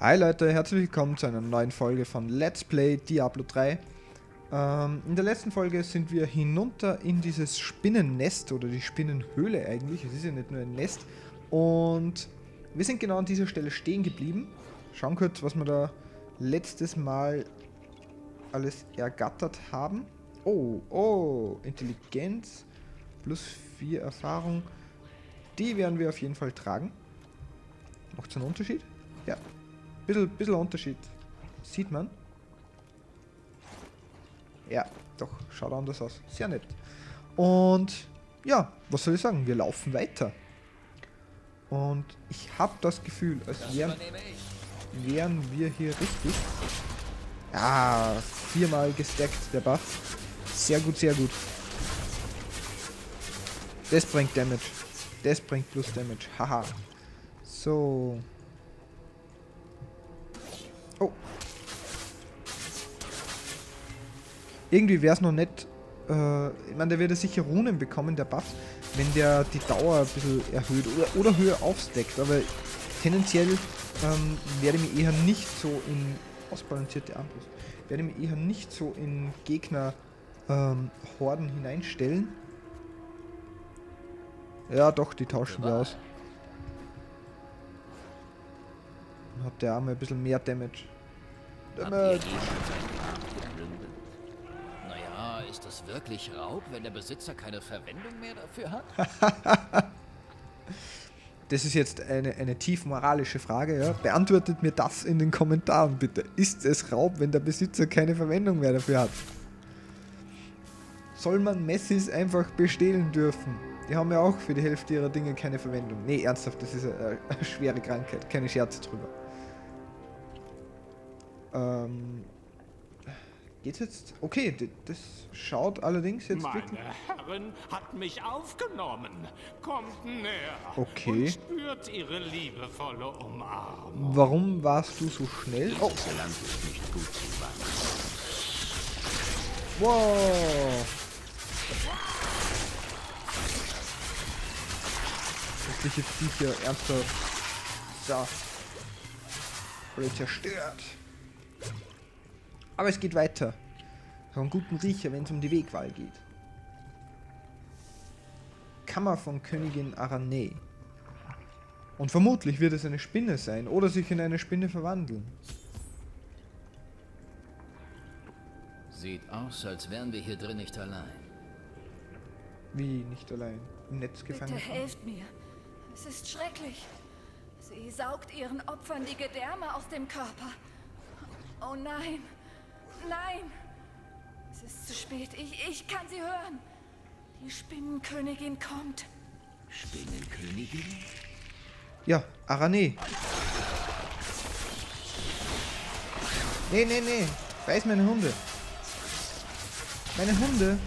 Hi Leute, herzlich willkommen zu einer neuen Folge von Let's Play Diablo 3. Ähm, in der letzten Folge sind wir hinunter in dieses Spinnennest oder die Spinnenhöhle eigentlich. Es ist ja nicht nur ein Nest. Und wir sind genau an dieser Stelle stehen geblieben. Schauen kurz, was wir da letztes Mal alles ergattert haben. Oh, oh, Intelligenz plus 4 Erfahrung. Die werden wir auf jeden Fall tragen. Macht es einen Unterschied? Ja, bisschen, bisschen Unterschied. Sieht man. Ja, doch, schaut anders aus. Sehr nett. Und ja, was soll ich sagen? Wir laufen weiter. Und ich habe das Gefühl, als wären, wären wir hier richtig. Ja, viermal gestackt, der Buff. Sehr gut, sehr gut. Das bringt Damage. Das bringt plus Damage. Haha. So. Oh. Irgendwie wäre es noch nett. Äh, ich meine, der wird ja sicher Runen bekommen, der Buff, wenn der die Dauer ein bisschen erhöht oder, oder höher aufsteckt. Aber tendenziell ähm, werde ich mich eher nicht so in ausbalancierte Armbrust, werde ich mich eher nicht so in Gegner ähm, Horden hineinstellen. Ja, doch, die tauschen wir aus. hat der Arme ein bisschen mehr Damage. Damage! Naja, ist das wirklich Raub, wenn der Besitzer keine Verwendung mehr dafür hat? das ist jetzt eine, eine tief moralische Frage. Ja? Beantwortet mir das in den Kommentaren bitte. Ist es Raub, wenn der Besitzer keine Verwendung mehr dafür hat? Soll man Messis einfach bestehlen dürfen? Die haben ja auch für die Hälfte ihrer Dinge keine Verwendung. Nee, ernsthaft, das ist eine, eine schwere Krankheit. Keine Scherze drüber. Ähm, geht jetzt? Okay, das schaut allerdings jetzt Meine wirklich... Herrin hat mich aufgenommen. Kommt näher. Okay. Und spürt ihre liebevolle Umarmung. Warum warst du so schnell? Oh. Diese Land ist nicht gut zu Wow. Hässliche Viecher, ernsthaft. So. Wurde zerstört. Aber es geht weiter. Habe einen guten Riecher, wenn es um die Wegwahl geht. Kammer von Königin Arane. Und vermutlich wird es eine Spinne sein oder sich in eine Spinne verwandeln. Sieht aus, als wären wir hier drin nicht allein. Wie nicht allein? Im Netz gefangen? Bitte helft mir. Es ist schrecklich. Sie saugt ihren Opfern die Gedärme aus dem Körper. Oh nein. Nein! Es ist zu spät. Ich, ich kann sie hören. Die Spinnenkönigin kommt. Spinnenkönigin? Ja, Arane. Nee, nee, nee. Beiß meine Hunde. Meine Hunde.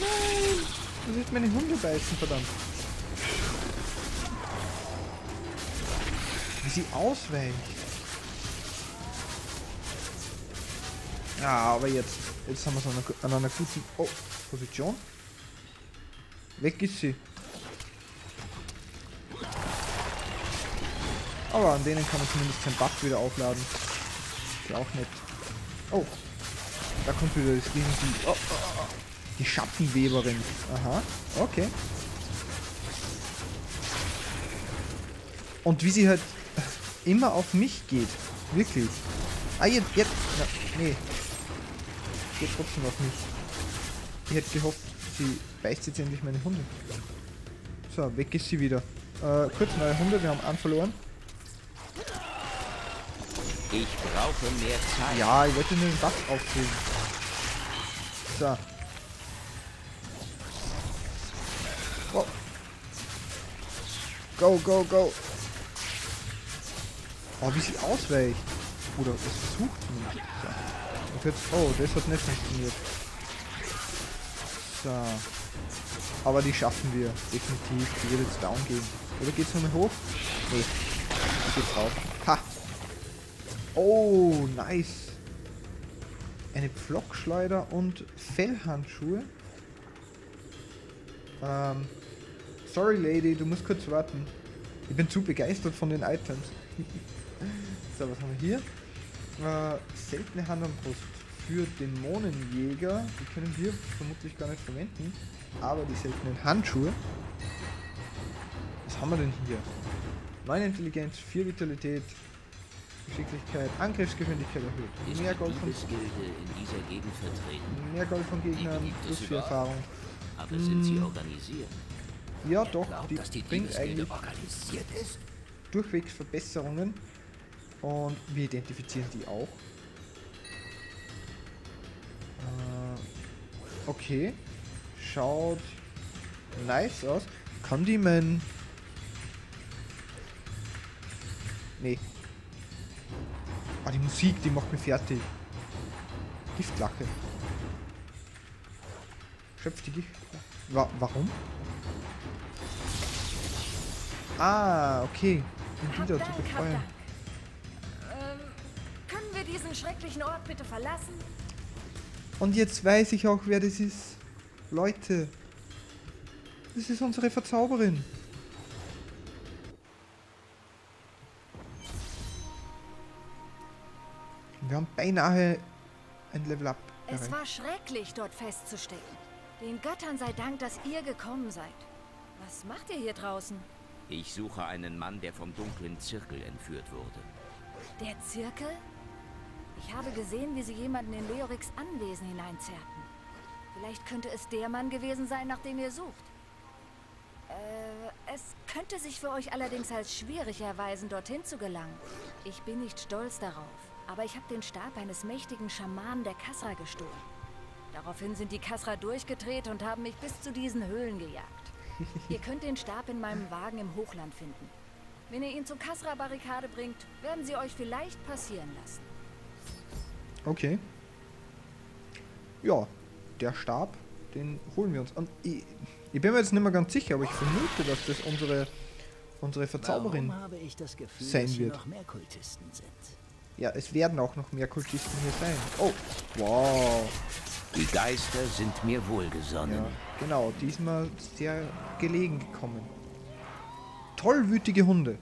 Nein! Du willst meine Hunde beißen, verdammt. Wie sie ausweicht. Ja, aber jetzt, jetzt haben wir es an, an einer, guten oh, Position. Weg ist sie. Aber an denen kann man zumindest sein Buff wieder aufladen. Ist ja auch nett. Oh. Da kommt wieder das Riesenvieh. Oh, oh, oh. Die Schattenweberin. Aha. Okay. Und wie sie halt immer auf mich geht. Wirklich. Ah, jetzt, jetzt. Na, nee, geht trotzdem auf mich. Ich hätte gehofft, sie beißt jetzt endlich meine Hunde. So, weg ist sie wieder. Äh, kurz neue Hunde, wir haben einen verloren. Ich brauche mehr Zeit. Ja, ich wollte nur den Buff aufkriegen. So. Oh. Go, go, go. Oh, wie sie ausweicht. Oder es versucht zumindest. So. Und jetzt, oh, das hat nicht funktioniert. So. Aber die schaffen wir, definitiv. Die wird jetzt down gehen. Oder geht's nochmal hoch? Nee. Die geht drauf. Ha! Oh, nice. Eine Pflockschleuder und Fellhandschuhe. Ähm, sorry Lady, du musst kurz warten. Ich bin zu begeistert von den Items. so, was haben wir hier? Äh, seltene Handarmbrust für Dämonenjäger. Die können wir vermutlich gar nicht verwenden. Aber die seltenen Handschuhe. Was haben wir denn hier? 9 Intelligenz, 4 Vitalität, Geschicklichkeit, Angriffsgeschwindigkeit erhöht. Ist Mehr Gold von, in dieser Gegend vertreten? mehr Gold von Gegnern, plus 4 überall. Erfahrung. Aber sind sie organisiert? Ja, doch, Glaubt, die dass die bringt eigentlich organisiert ist? durchwegs Verbesserungen. Und wir identifizieren die auch. Äh, okay. Schaut nice aus. Kann die mein... Nee. Ah, die Musik, die macht mich fertig. Giftlache. Schöpft die Gift. Wa warum? Ah, okay. Um da zu Dank, diesen schrecklichen Ort bitte verlassen? Und jetzt weiß ich auch, wer das ist. Leute. Das ist unsere Verzauberin. Wir haben beinahe ein Level Up Es erreicht. war schrecklich, dort festzustecken. Den Göttern sei Dank, dass ihr gekommen seid. Was macht ihr hier draußen? Ich suche einen Mann, der vom dunklen Zirkel entführt wurde. Der Zirkel? Ich habe gesehen, wie sie jemanden in Leorix Anwesen hineinzerrten. Vielleicht könnte es der Mann gewesen sein, nach dem ihr sucht. Äh, es könnte sich für euch allerdings als schwierig erweisen, dorthin zu gelangen. Ich bin nicht stolz darauf, aber ich habe den Stab eines mächtigen Schamanen der Kasra gestohlen. Daraufhin sind die Kasra durchgedreht und haben mich bis zu diesen Höhlen gejagt. ihr könnt den Stab in meinem Wagen im Hochland finden. Wenn ihr ihn zur Kasra-Barrikade bringt, werden sie euch vielleicht passieren lassen. Okay. Ja, der Stab, den holen wir uns. Und ich, ich bin mir jetzt nicht mehr ganz sicher, aber ich vermute, dass das unsere, unsere Verzauberin Warum habe ich das Gefühl, sein wird. noch mehr Kultisten sind? Ja, es werden auch noch mehr Kultisten hier sein. Oh, wow. Die Geister sind mir wohlgesonnen. Ja, genau, diesmal sehr gelegen gekommen. Tollwütige Hunde.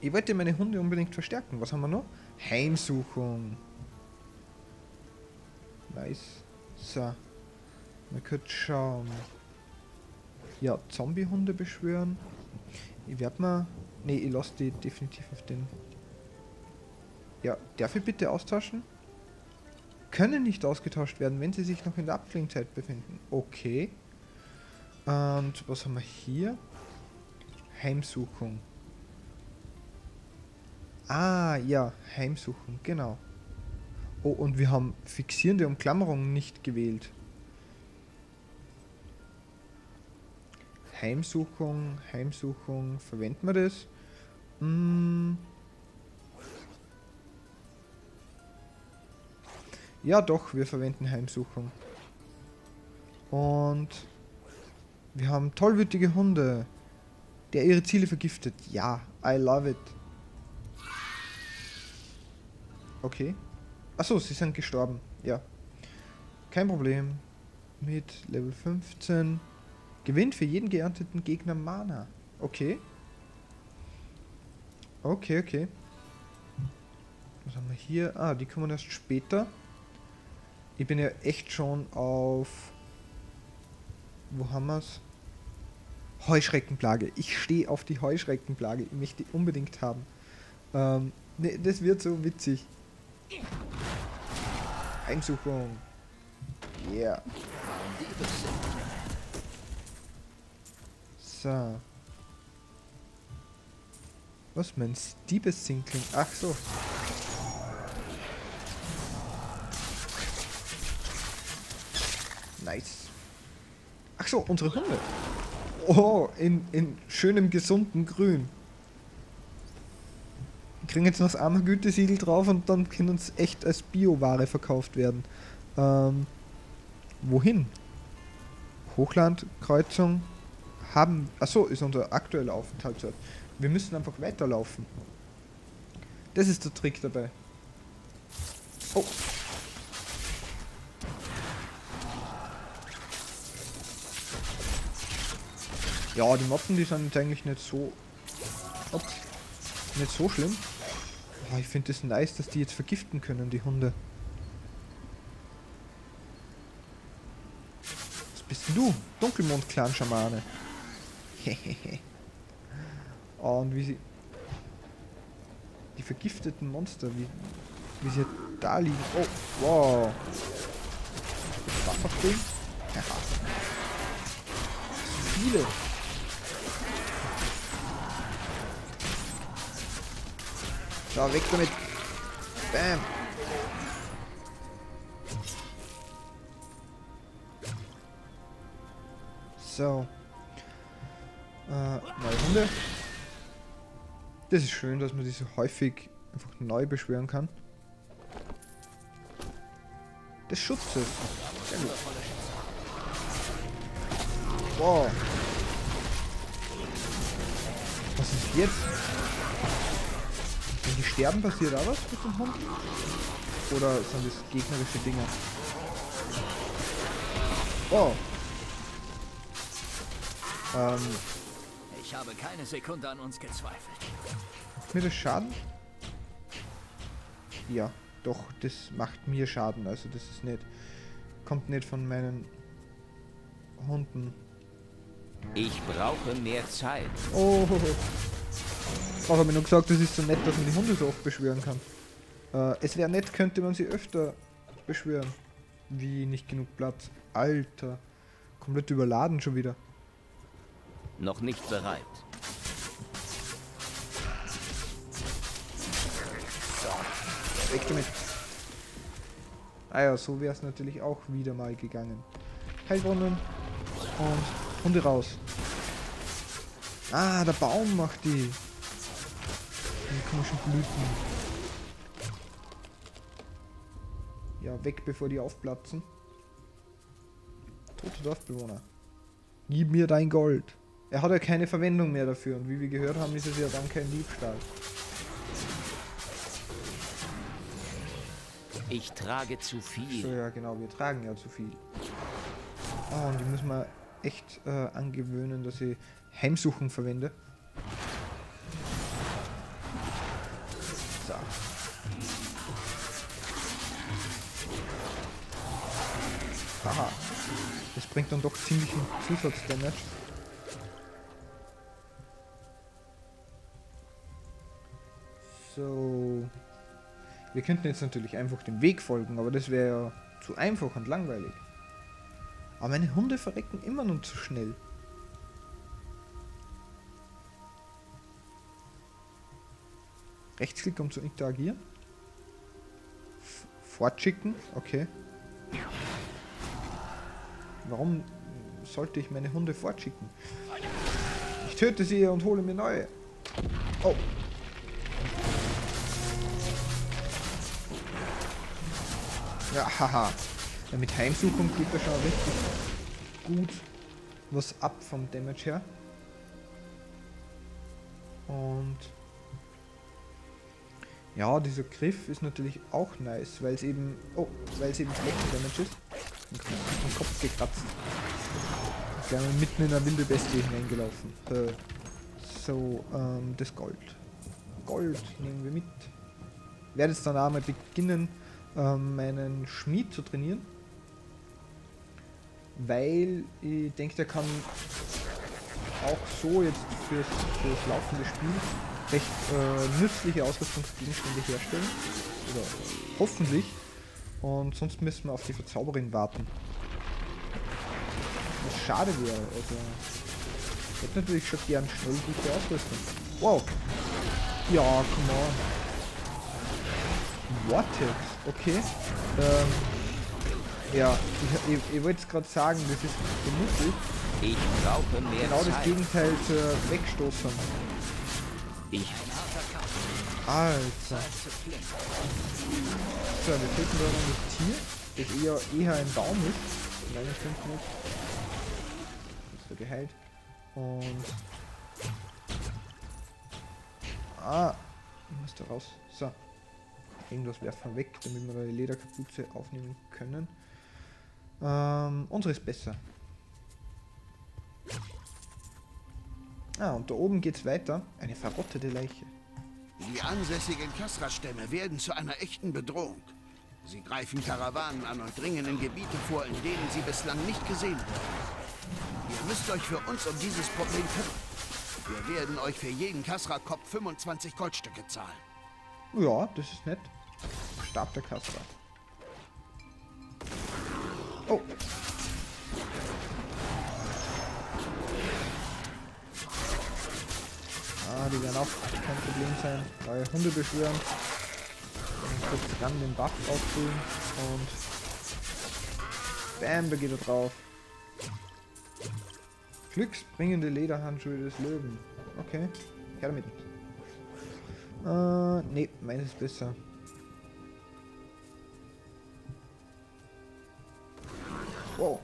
Ich wollte meine Hunde unbedingt verstärken. Was haben wir noch? Heimsuchung. Nice. So. Man könnte schauen. Ja, Zombie-Hunde beschwören. Ich werde mal. Nee, ich lasse die definitiv auf den. Ja, darf ich bitte austauschen? Können nicht ausgetauscht werden, wenn sie sich noch in der Abklingzeit befinden. Okay. Und was haben wir hier? Heimsuchung. Ah, ja, Heimsuchung, genau. Oh, und wir haben fixierende Umklammerung nicht gewählt. Heimsuchung, Heimsuchung, verwenden wir das? Hm. Ja, doch, wir verwenden Heimsuchung. Und wir haben tollwütige Hunde, der ihre Ziele vergiftet. Ja, I love it. Okay. Achso, sie sind gestorben. Ja. Kein Problem. Mit Level 15. Gewinnt für jeden geernteten Gegner Mana. Okay. Okay, okay. Was haben wir hier? Ah, die kommen erst später. Ich bin ja echt schon auf. Wo haben wir's? Heuschreckenplage. Ich stehe auf die Heuschreckenplage. Ich möchte die unbedingt haben. Ähm, ne, das wird so witzig. Heimsuchung. Yeah. So. Was meinst Diebessinkling? Ach so. Nice. Ach so, unsere Hunde. Oh, in, in schönem, gesunden Grün. Wir kriegen jetzt noch das arme Gütesiegel drauf und dann können uns echt als Bioware verkauft werden. Ähm, wohin? Hochlandkreuzung haben. Achso, ist unser aktueller Aufenthaltsort. Wir müssen einfach weiterlaufen. Das ist der Trick dabei. Oh. Ja, die Motten, die sind jetzt eigentlich nicht so. Ups. Nicht so schlimm. Oh, ich finde es das nice, dass die jetzt vergiften können, die Hunde. Was bist denn du? Dunkelmond-Clan-Schamane. Hehehe. und wie sie... Die vergifteten Monster, wie, wie sie da liegen. Oh, wow. Was auf dem? Ja. Viele. So, weg damit. Bam. So. Äh, neue Hunde. Das ist schön, dass man die so häufig einfach neu beschwören kann. Des Schutzes. Sehr gut. Wow. Was ist jetzt? Sterben, passiert auch was mit dem Hund? Oder sind das gegnerische Dinge? Oh. Ähm, Ich habe keine Sekunde an uns gezweifelt. macht mir das Schaden? Ja, doch, das macht mir Schaden. Also das ist nicht... Kommt nicht von meinen Hunden. Ich brauche mehr Zeit. Oh. Auch habe ich nur gesagt, das ist so nett, dass man die Hunde so oft beschwören kann. Äh, es wäre nett, könnte man sie öfter beschwören. Wie nicht genug Platz. Alter. Komplett überladen schon wieder. Noch nicht bereit. Weg damit. Ah ja, so wäre es natürlich auch wieder mal gegangen. Heilbrunnen und Hunde raus. Ah, der Baum macht die. Komischen Blüten. Ja, weg bevor die aufplatzen. Tote Dorfbewohner. Gib mir dein Gold. Er hat ja keine Verwendung mehr dafür und wie wir gehört haben, ist es ja dann kein Diebstahl. Ich trage zu So, viel. ja, genau, wir tragen ja zu viel. Oh, und die müssen wir echt äh, angewöhnen, dass ich Heimsuchung verwende. Bringt dann doch ziemlichen Zusatzdamage. So. Wir könnten jetzt natürlich einfach dem Weg folgen, aber das wäre ja zu einfach und langweilig. Aber meine Hunde verrecken immer noch zu schnell. Rechtsklick, um zu interagieren. F fortschicken, okay. Warum sollte ich meine Hunde fortschicken? Ich töte sie und hole mir neue. Oh. Ja, haha. Ja, mit Heimsuchung geht da schon richtig gut was ab vom Damage her. Und ja, dieser Griff ist natürlich auch nice, weil es eben, oh, weil es eben Flächendamage ist. Vom Kopf gekratzt. Ich wäre mitten in eine wilde Bestie hineingelaufen. Äh, so, ähm, das Gold. Gold nehmen wir mit. Werde jetzt dann auch mal beginnen, ähm, meinen Schmied zu trainieren. Weil ich denke, der kann auch so jetzt fürs, fürs laufende Spiel recht äh, nützliche Ausrüstungsgegenstände herstellen. Oder hoffentlich. Und sonst müssen wir auf die Verzauberin warten. Was schade wäre. Also, ich hätte natürlich schon gern schnell gute Ausrüstung. Wow. Ja, come on. Vortex, okay. Ähm, ja, ich, ich, ich wollte es gerade sagen, das ist vermutlich Ich brauche mehr genau das Zeit. Gegenteil zur Wegstoßung. Ich Alter. So, wir töten da noch das Tier, das eher, eher ein Baum ist. Nein, das stimmt nicht. Ist er geheilt. Und. Ah, ich muss da raus. So. Irgendwas werfen wir weg, damit wir die Lederkapuze aufnehmen können. Ähm, unsere ist besser. Ah, und da oben geht's weiter. Eine verrottete Leiche. Die ansässigen Kasra-Stämme werden zu einer echten Bedrohung. Sie greifen Karawanen an und dringen in Gebiete vor, in denen sie bislang nicht gesehen wurden. Ihr müsst euch für uns um dieses Problem kümmern. Wir werden euch für jeden Kasra-Kopf 25 Goldstücke zahlen. Ja, das ist nett. Stab der Kasper. Oh. Ah, die werden auch kein Problem sein. Neue Hunde beschwören. Kurz ran den Buff auffüllen und Bam, da geht er drauf. Glücksbringende Lederhandschuhe des Löwen. Okay, her damit. Äh, nee, meines ist besser. Wow.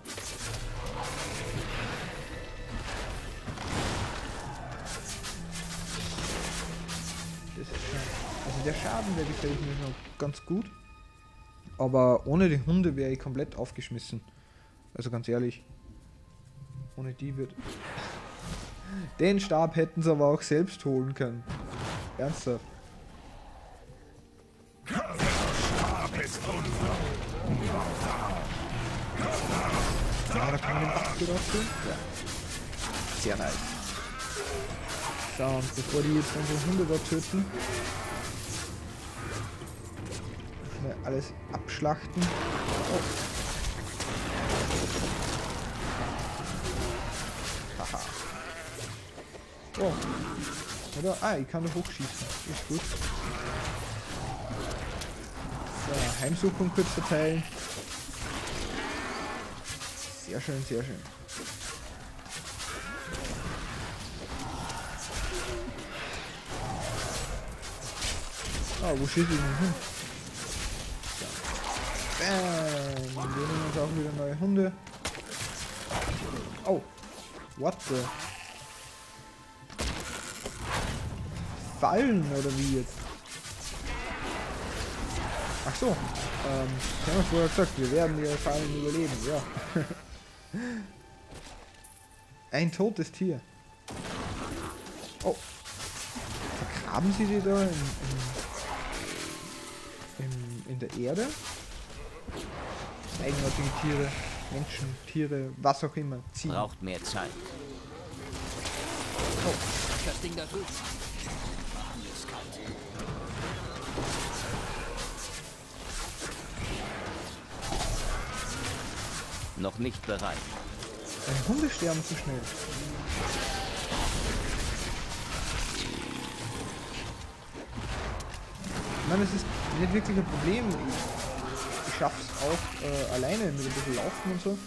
Der gefällt mir noch ganz gut. Aber ohne die Hunde wäre ich komplett aufgeschmissen. Also ganz ehrlich. Ohne die wird. Den Stab hätten sie aber auch selbst holen können. Ernsthaft. Ja, da kann man den. Ja. Sehr nice. So, und bevor die jetzt unsere Hunde dort töten, wir alles abschlachten. Oh. Oh. Oder? Ah, ich kann da hochschießen. Ist gut. So, Heimsuchung kurz verteilen. Sehr schön, sehr schön. Ah, wo schießt ich denn hin? Bam! Wir nehmen uns auch wieder neue Hunde. Oh. What the? Fallen oder wie jetzt? Ach so. Ähm, ich habe vorher gesagt, wir werden die Fallen überleben, ja. Ein totes Tier. Oh. Vergraben sie die da in, in, in, in der Erde? Eigenartige Tiere, Menschen, Tiere, was auch immer. Ziehen. Braucht mehr Zeit. Das Ding da drüben. Noch nicht bereit. Deine Hunde sterben zu schnell. Meine, es ist nicht wirklich ein Problem. Auch äh, alleine mit ein bisschen Laufen und so.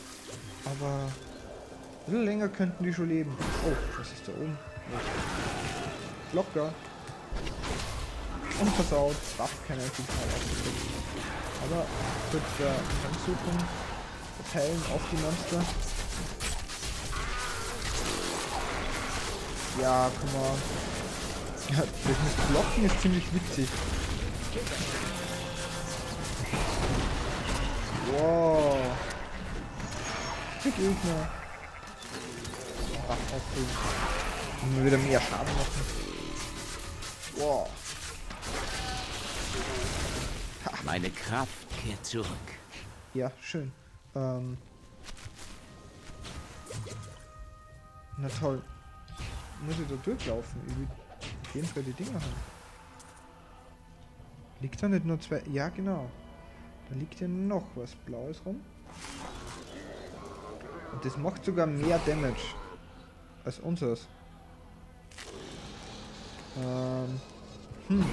Aber ein bisschen länger könnten die schon leben. Oh, was ist da oben? Locker. Unversaut. Darf kein einziges Mal aufgedrückt. Aber kurz der Ansuchung verteilen auf die Monster. Ja, guck mal. Ja, das Blocken ist ziemlich witzig. Wow. Der Gegner. Ach, wir wieder mehr Schaden machen. Wow. Meine Kraft kehrt zurück. Ja, schön. Ähm. Na toll. Muss ich da durchlaufen? Ich will auf jeden Fall die Dinger haben. Liegt da nicht nur zwei? Ja, genau. Da liegt ja noch was Blaues rum. Und das macht sogar mehr Damage als unseres. Ähm. Hm.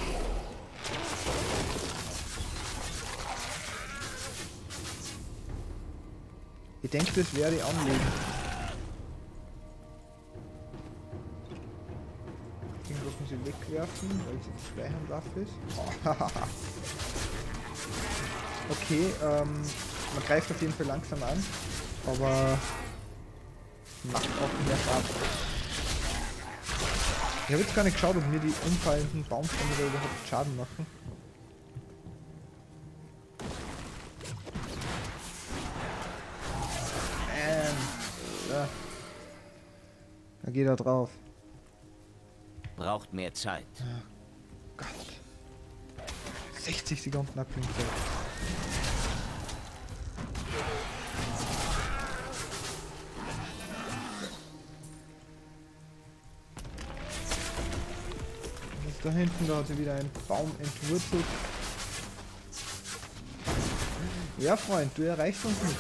Ich denke, das werde ich anlegen. Irgendwo muss ich wegwerfen, weil es jetzt Zweihandwaffe ist. Okay, ähm, man greift auf jeden Fall langsam an, aber macht auch mehr Schaden. Ich habe jetzt gar nicht geschaut, ob mir die umfallenden Baumstämme da überhaupt Schaden machen. Ähm, so. Da geht er drauf. Braucht mehr Zeit. Gott. 60 Sekunden Abklingzeit. Da hinten? Da hat sie wieder ein Baum entwurzelt. Ja, Freund, du erreichst uns nicht.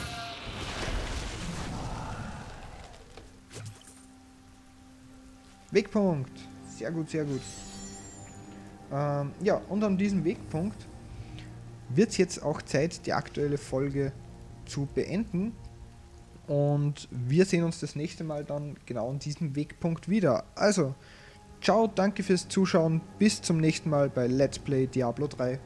Wegpunkt. Sehr gut, sehr gut. Ähm, ja, und an diesem Wegpunkt wird es jetzt auch Zeit, die aktuelle Folge zu beenden. Und wir sehen uns das nächste Mal dann genau an diesem Wegpunkt wieder. Also, ciao, danke fürs Zuschauen. Bis zum nächsten Mal bei Let's Play Diablo 3.